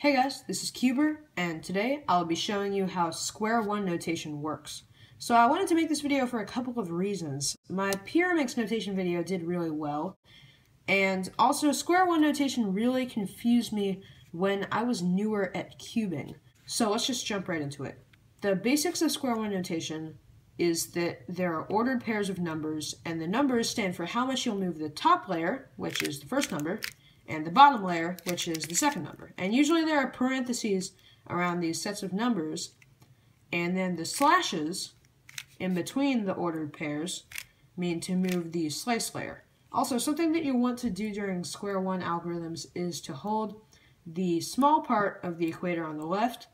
Hey guys, this is Cubyr, and today I'll be showing you how square one notation works. So I wanted to make this video for a couple of reasons. My Pyraminx notation video did really well, and also square one notation really confused me when I was newer at cubing. So let's just jump right into it. The basics of square one notation is that there are ordered pairs of numbers, and the numbers stand for how much you'll move the top layer, which is the first number, and the bottom layer, which is the second number. And usually there are parentheses around these sets of numbers, and then the slashes in between the ordered pairs mean to move the slice layer. Also, something that you want to do during square one algorithms is to hold the small part of the equator on the left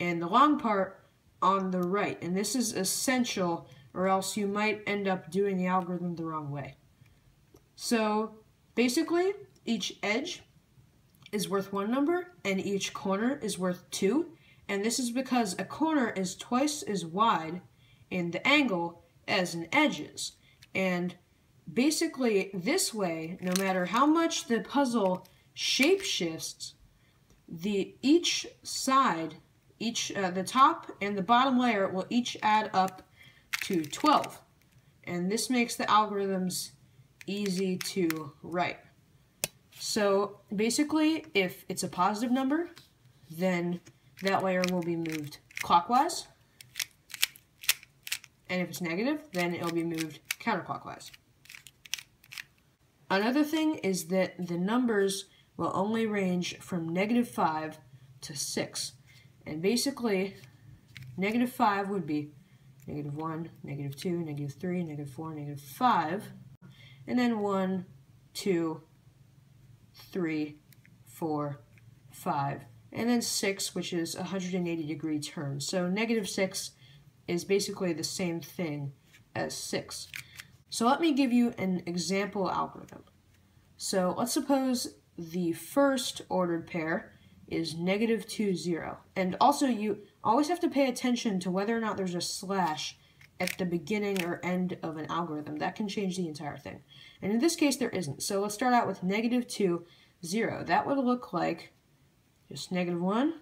and the long part on the right. And this is essential or else you might end up doing the algorithm the wrong way. So basically, each edge is worth one number and each corner is worth two. And this is because a corner is twice as wide in the angle as an edge is. And basically this way, no matter how much the puzzle shape shifts, the each side, each uh, the top and the bottom layer will each add up to 12. And this makes the algorithms easy to write. So basically, if it's a positive number, then that layer will be moved clockwise. And if it's negative, then it'll be moved counterclockwise. Another thing is that the numbers will only range from negative 5 to 6. And basically, negative 5 would be negative 1, negative 2, negative 3, negative 4, negative 5, and then 1, 2, three, four, five, and then six, which is a 180 degree turn. So negative six is basically the same thing as six. So let me give you an example algorithm. So let's suppose the first ordered pair is negative 2, 0. And also you always have to pay attention to whether or not there's a slash at the beginning or end of an algorithm. That can change the entire thing. And in this case, there isn't. So let's start out with negative 2, 0. That would look like just negative 1,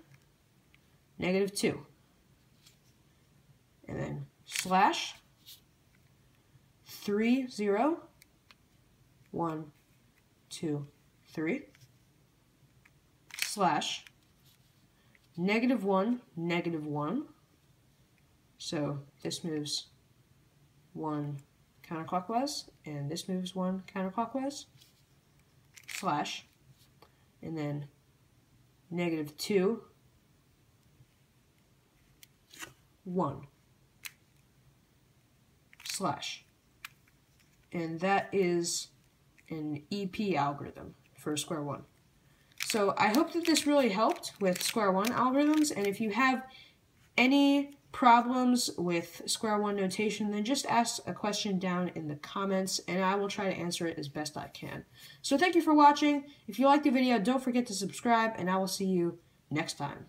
negative 2. And then slash 3, 0, 1, 2, 3, slash negative 1, negative 1, so this moves one counterclockwise, and this moves one counterclockwise, slash, and then negative 2, 1, slash. And that is an EP algorithm for square one. So I hope that this really helped with square one algorithms, and if you have any problems with square one notation, then just ask a question down in the comments and I will try to answer it as best I can. So thank you for watching. If you liked the video, don't forget to subscribe and I will see you next time.